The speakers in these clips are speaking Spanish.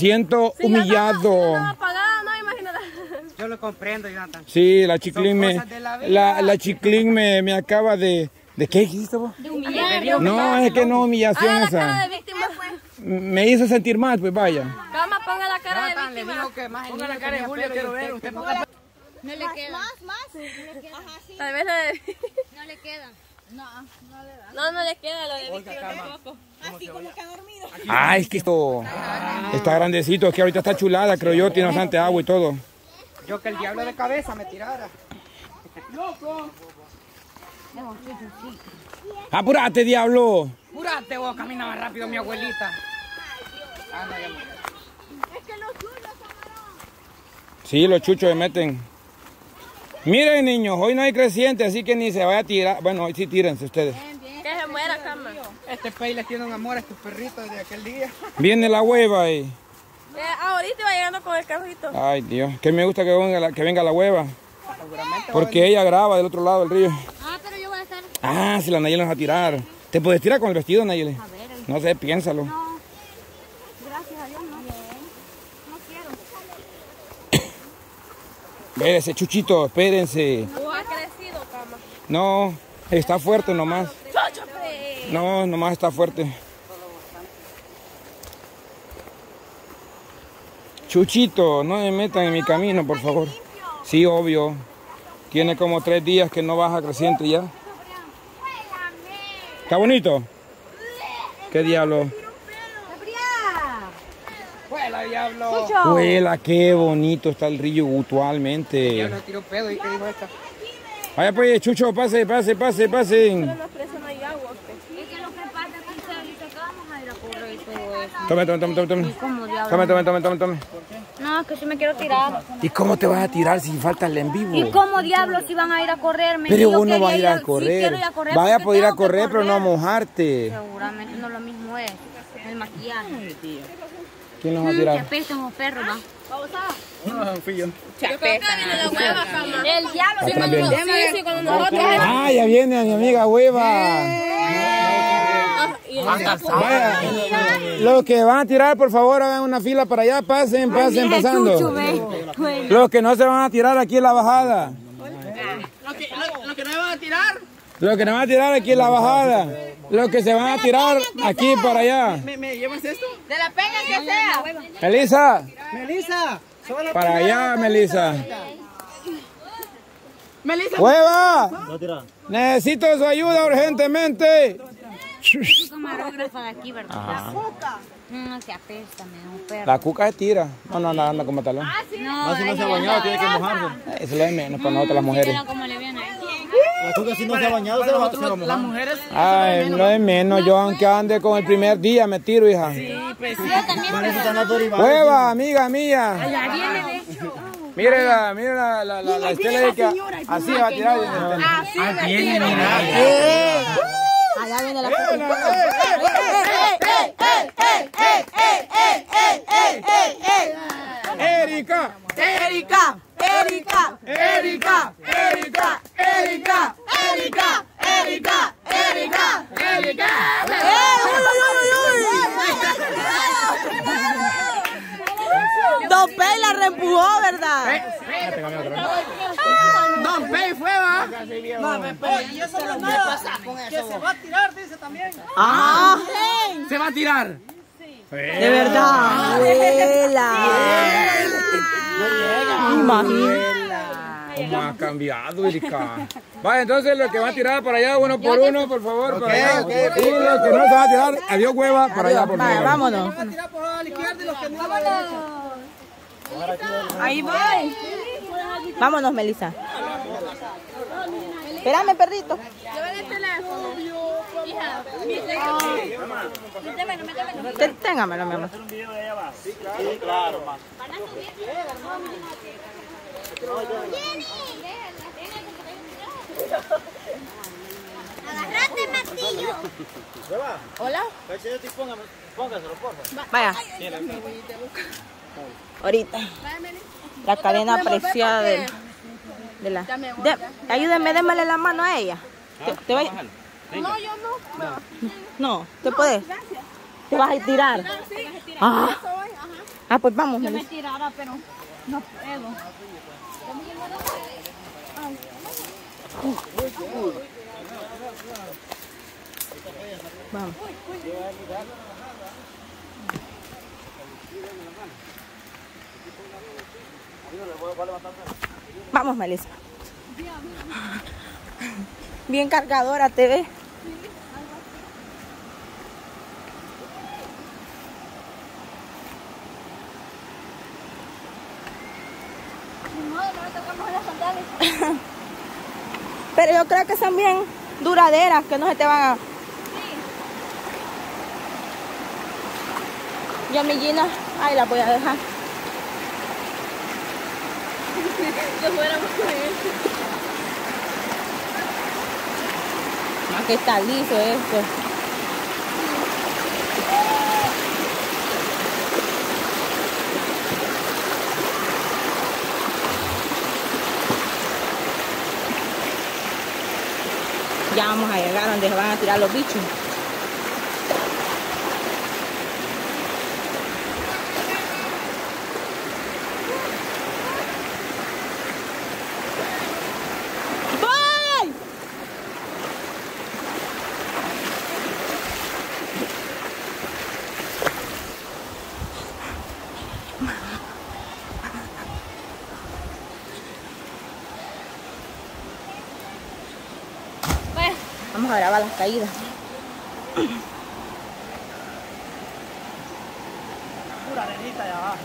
Siento humillado. Yo lo comprendo, Jonathan. Sí, la chiclín me, la la, la chiclín me, me acaba de, ¿de qué dijiste vos? De humillar. No, es que no humillación esa. víctima. Me hizo sentir mal, pues vaya. Cama, ponga la cara de le víctima. digo que más Ponga la cara de Julio, quiero ver. Usted ponga No le queda. Más, más. Ajá, sí. Tal vez. No le queda. No, no le da. No, no le queda lo de víctima tampoco. Así como que ha dormido. Ay, es que esto está grandecito, es que ahorita está chulada, creo yo, tiene bastante agua y todo. Yo que el diablo de cabeza me tirara. Apúrate, diablo. Jurate vos, caminaba rápido mi abuelita. Ah, no, ya me- Sí, los chuchos se meten. Miren, niños, hoy no hay creciente, así que ni se vaya a tirar. Bueno, hoy sí tírense ustedes. Que se muera, cama. Este pey le tiene un amor a estos perritos desde aquel día. Viene la hueva y... Eh, ahorita va llegando con el carrito. Ay, Dios, que me gusta que venga la, que venga la hueva. Porque ella graba del otro lado del río. Ah, pero yo voy a estar. Ah, si la Nayeli nos va a tirar. ¿Te puedes tirar con el vestido, Nayeli? No sé, piénsalo. Gracias a Dios, no. No quiero. Espérense, Chuchito, espérense. No ha crecido, cama. No, está fuerte nomás. ¡Chochope! No, nomás está fuerte. Chuchito, no me metan en mi camino, por favor. Sí, obvio. Tiene como tres días que no baja creciente ya. ¿Está bonito? ¿Qué diablo? ¡Fuera, diablo! Huela, qué bonito está el río actualmente. Diablo se tiró pedo y qué dijo esta. Vaya pues, Chucho, pase, pase, pase, pasen. No presa no hay agua. Es que lo que pasa es que se dice que vamos a ir a correr y todo eso. Tome, tome, tome, tome, tome. Tome, tome, tome, tome, tome. No, es que si me quiero tirar. ¿Y cómo te vas a tirar si falta el en vivo? ¿Y cómo diablos si van a ir a correr? Me Pero vos no vas a ir a correr. a correr Vaya a poder ir a correr, pero no a mojarte. Seguramente no lo mismo es. El maquillaje. ¿Quién nos va a Que tirar? apestan los perros, va. Yo creo que viene la hueva, cama. El diablo sí, cuando nosotros... Ah, ya viene mi amiga hueva. Ah, Vaya, los que van a tirar, por favor, hagan una fila para allá, pasen, pasen, pasando. Los que no se van a tirar aquí en la bajada. ¿Lo que, lo, que no me van a Los que no van a tirar aquí en la bajada. Los que se van a tirar aquí para allá. ¿Me, me llevas esto? De la peña que sea. Melissa, Melissa. solo para allá, Melissa. Melissa. ¡Hueva! Necesito su ayuda urgentemente. camarógrafa de aquí, ¿verdad? Ajá. No, que apesta, me da un perro. La cuca se tira. No, no, no, anda como talón. No, si no se ha bañado, tiene que mojarse. Eso es lo de menos para nosotras las mujeres. Como le viene. La cuca si no se ha bañado, se va, se va a mojar. Las mujeres. Ay, no es menos. Yo aunque ande con el primer día me tiro, hija. Pues sí. Dorivados. Hueva, amiga mía. Ya viene, de hecho. Mire la, mire la, la, la, la estela de que así va a tirar. Ah, viene, mira. Allá viene la Erika, Erika, Erika, Erika, Erika, Erika, Erika, Erika, Erika, Erika. Don Pei la reempujó, ¿verdad? Eh, eh. Don Pei fue, yo solo no. Que se va a tirar, dice también. ¡Ah! ¿Se va a tirar? Sí. De verdad. Abuela. Imagínate. ¿Cómo ha cambiado, Erika? Vaya, entonces los que van a tirar para allá, uno por uno, por favor. para allá. Y los que no se van a tirar, adiós hueva, para allá, por Vaya, favor. vámonos. Va a tirar por la izquierda y los que no a la derecha. Ahí voy. Vámonos, Melissa. Espérame, perrito. Lleven el teléfono. Té- Téngamelo, mi amor. Agarrate, martillo. Hola. Póngaselo, por favor. Vaya. Ahorita. La cadena preciada de, de la. de- ayúdenme, démosle la mano a ella. Te, te va- No, yo no. no, te puedes. Te vas a tirar. Ah. Ah, pues vamos, Yo me tirara, pero no puedo. Vamos. Vamos, Melissa. Bien cargadora te ve. Ni modo, no me tocamos las sandalias. Pero yo creo que son bien duraderas, que no se te van a... Yo mi Gina, ahí la voy a dejar. Que está liso esto. Ya vamos a llegar donde se van a tirar los bichos. ¡Voy! Pues, Vamos a grabar las caídas. Pura arenita ya va.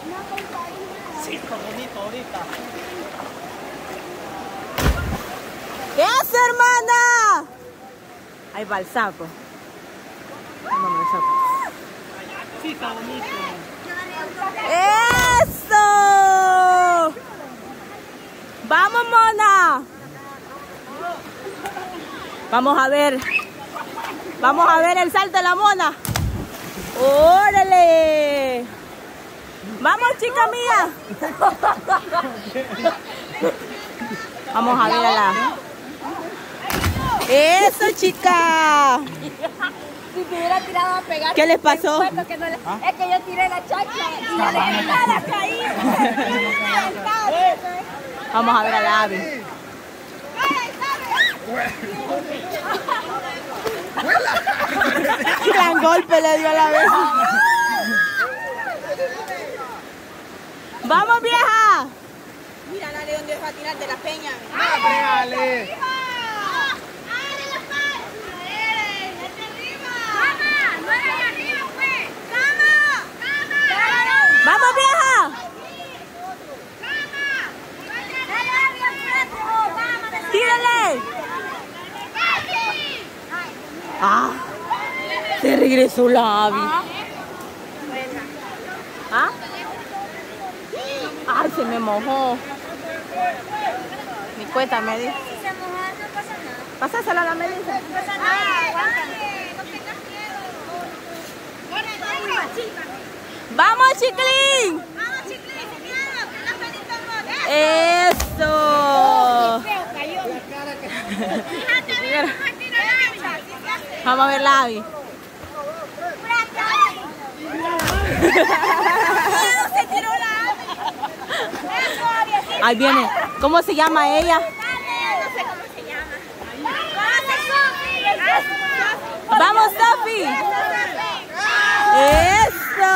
Sí, está bonito ahorita. ¿Qué hace, hermana? Ahí va el sapo. Vamos el sapo. Sí, está bonito. ¡Eso! ¡Vamos, mona! Vamos a ver. Vamos a ver el salto de la mona. ¡Órale! ¡Vamos, chica mía! Vamos a ver a la... ¡Eso, chica! si te hubiera tirado a pegar. ¿Qué les pasó? que no le- Es que yo tiré la chacha y yo dije, nada, caí. Vamos a ver a la ave. Gran golpe le dio a la vez. ¡Vamos, vieja! Mira, dale donde va a tirar de la peña. ¡Vamos, vieja! ¡Tírale! ¡Ah! Se regresó la ave. ¿Ah? ¡Ay, se me mojó! Mi cuenta me dice. Pásasela a la Melissa. ¡Vamos, chiclín! ¡Eso! Vamos a ver la Abby. Ahí viene. ¿Cómo se llama ella? ¡Vamos, Sofi! ¡Eso!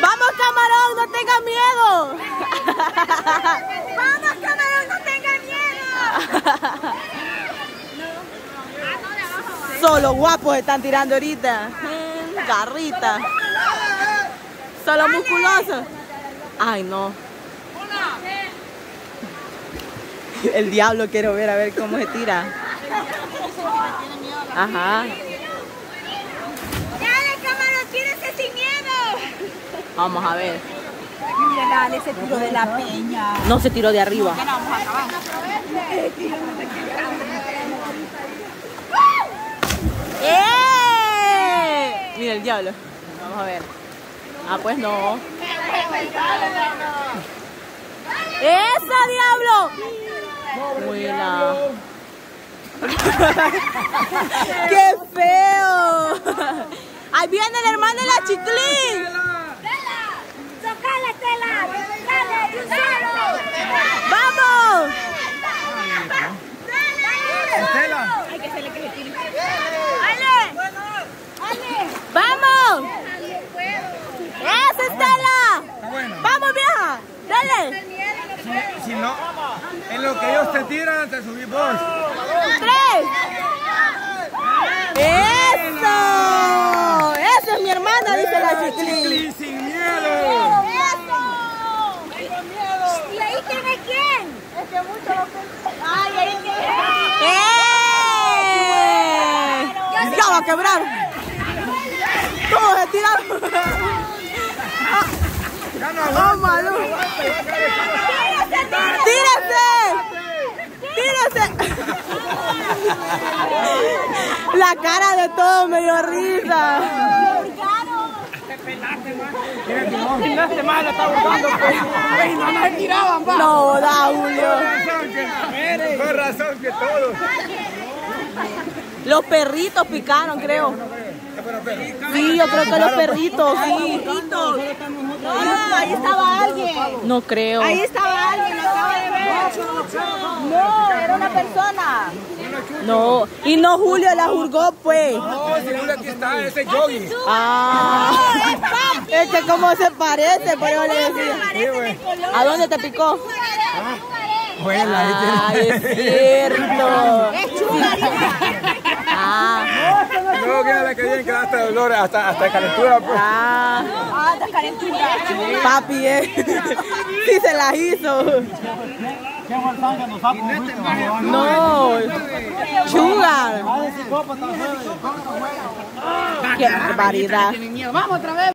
¡Vamos, camarón! ¡No tenga miedo! ¡Vamos, camarón, no tengan miedo! Solo guapos están tirando ahorita. Mm, Garrita. Solo musculosos. Ay, no. El diablo quiero ver a ver cómo se tira. Ajá. ¡Dale, camarón, tírese sin miedo! Vamos a ver. Mira, dale ese tiro de la peña. No se tiró de arriba. Mira el diablo. Vamos a ver. Ah, pues no. ¡Esa, diablo! Buena. ¡Qué feo! Ahí viene el hermano de la chiclín. ¡Socale, Estela! ¡Dale, Lucero! ¡Vamos! Estela. ¡Vamos! ¡Eso, Estela! bueno. ¡Vamos, vieja! Si no, en lo que ellos te tiran, te subís vos. ¡Tres! ¡Eso! ¡Eso es mi hermana! Dice la chiclín. Y sin miedo. ¿Y ahí tiene quién? Es que mucho lo que... ¡Ay, ahí tiene! ¡Eh! ¡Ya va a quebrar! ¿Cómo se tiraron? Ya no ¡Oh, aguanta. Malú! ¡Tírese! ¡Tírese! La cara de todo me dio risa. Está buscando, pues. Ay, no nos tiraban, va. No, da, Julio. Con razón que todos. Los perritos picaron, creo. Sí, yo creo que los perritos, sí. No, ahí estaba alguien. No creo. Ahí estaba alguien, lo acabo de ver. No, era una persona. No, y no Julio la juzgó, pues. No, si Julio aquí está, ese es Yogi. Ah, es que como se parece, por eso le decía. ¿A dónde te picó? Bueno, Ah, es cierto. No, que bien que da hasta dolor, hasta, hasta calentura. Pues. ah. Papi, eh. Sí se las hizo. No. Sugar. Qué barbaridad. Vamos otra vez.